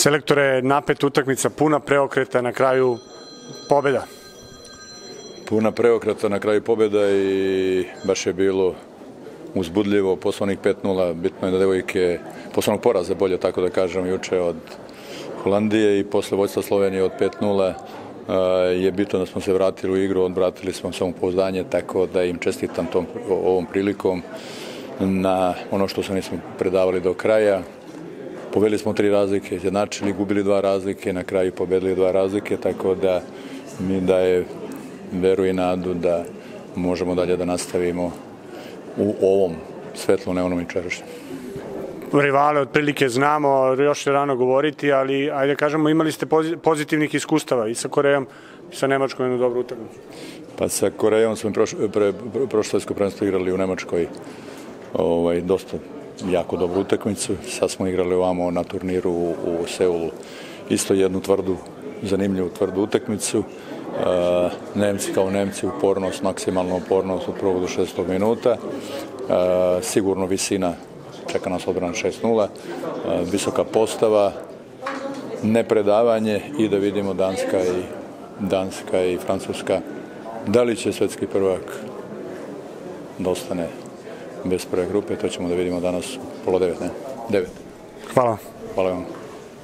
Selektore, napet utakmica, puna preokreta na kraju pobeda. Puna preokreta na kraju pobeda i baš je bilo uzbudljivo, poslovnih 5-0, bitno je da devojke, poslovnog poraza bolje tako da kažem, juče od Holandije i posle vojstva Slovenije od 5-0 je bitno da smo se vratili u igru, odvratili smo samopouzdanje, tako da im čestitam tom, ovom prilikom na ono što se nismo predavali do kraja. Poveli smo tri razlike, izjednačili, gubili dva razlike, na kraju pobedili dva razlike, tako da mi daje veru i nadu da možemo dalje da nastavimo u ovom svetlu neonom i čerašnjem. Rivale otprilike znamo, još je rano govoriti, ali ajde kažemo imali ste pozitivnih iskustava i sa Korejom i sa Nemačkom jednu dobru utakmicu. Pa sa Korejom smo prošlo, pre, prošlo prvenstvo igrali u Nemačkoj ovaj, dosta jako dobru utakmicu. Sad smo igrali ovamo na turniru u, Seulu isto jednu tvrdu, zanimljivu tvrdu utakmicu. Uh, Nemci kao Nemci upornost, maksimalna upornost od prvog do šestog minuta. Uh, sigurno visina čeka nas odbrana 6-0. Uh, visoka postava, nepredavanje i da vidimo Danska i Danska i Francuska da li će svetski prvak da ostane bez prve grupe, to ćemo da vidimo danas pola devet, ne? Devet. Hvala. Hvala vam.